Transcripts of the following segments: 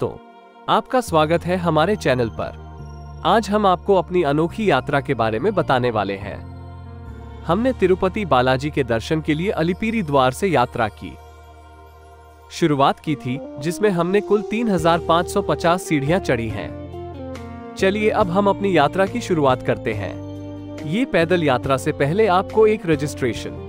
दोस्तों आपका स्वागत है हमारे चैनल पर। आज हम आपको अपनी अनोखी यात्रा के बारे में बताने वाले हैं। हमने तिरुपति बालाजी के दर्शन के लिए अलीपीरी द्वार से यात्रा की। शुरुआत की थी जिसमें हमने कुल 3,550 सीढ़ियाँ चढ़ी हैं। चलिए अब हम अपनी यात्रा की शुरुआत करते हैं। ये पैदल यात्रा से पहले आपको एक रजिस्ट्रेशन।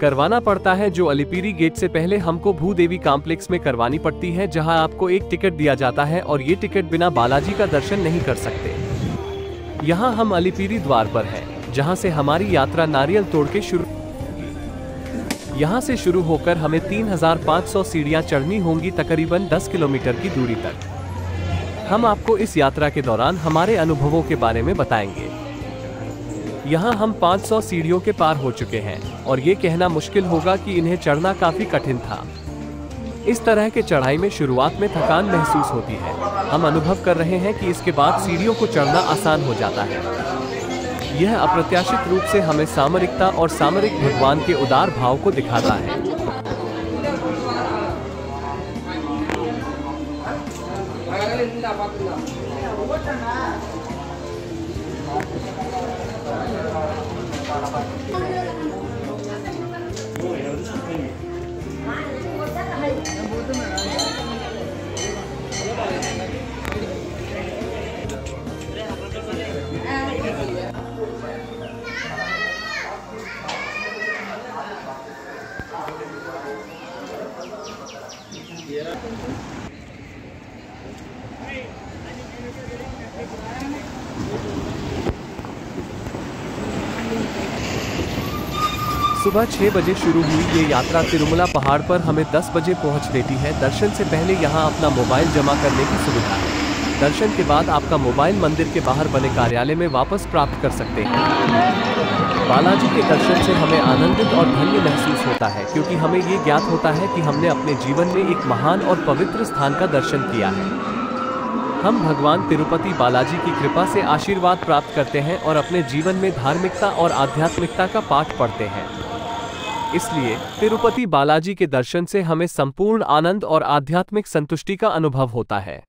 करवाना पड़ता है जो अलीपीरी गेट से पहले हमको भूदेवी कॉम्प्लेक्स में करवानी पड़ती है जहाँ आपको एक टिकट दिया जाता है और ये टिकट बिना बालाजी का दर्शन नहीं कर सकते। यहाँ हम अलीपीरी द्वार पर हैं, जहाँ से हमारी यात्रा नारियल तोड़ के शुरू यहाँ से शुरू होकर हमें 3,500 सीढ़ियाँ चढ़नी होंगी तकरीबन 10 किलोमीटर की दूरी तक। हम आपको इस यात्रा के दौरान हमारे अनुभवों के बारे में बताएँगे। यहाँ हम 500 सीढ़ियों के पार हो चुके हैं और ये कहना मुश्किल होगा कि इन्हें चढ़ना काफ़ी कठिन था। इस तरह के चढ़ाई में शुरुआत में थकान महसूस होती है। हम अनुभव कर रहे हैं कि इसके बाद सीढ़ियों को चढ़ना आसान हो जाता है। यह अप्रत्याशित रूप से हमें सामरिकता और सामरिक भगवान के उदार भाव को दिखाता है। सुबह छह बजे शुरू हुई ये यात्रा तिरुमला पहाड़ पर हमें 10 बजे पहुँच देती है। दर्शन से पहले यहाँ अपना मोबाइल जमा करने की सुविधा है। दर्शन के बाद आपका मोबाइल मंदिर के बाहर बने कार्यालय में वापस प्राप्त कर सकते हैं। बालाजी के दर्शन से हमें आनंदित और धन्य महसूस होता है, क्योंकि हमें ये ज्ञात होता है कि हमने अपने जीवन में एक महान और पवित्र स्थान का दर्शन किया है। हम भगवान तिरुपति बालाजी की कृपा से आशीर्वाद प्राप्त करते हैं और अपने जीवन में धार्मिकता और आध्यात्मिकता का पाठ पढ़ते हैं। इसलिए तिरुपति बालाजी के दर्शन से हमें संपूर्ण आनंद और आध्यात्मिक संतुष्टि का अनुभव होता है।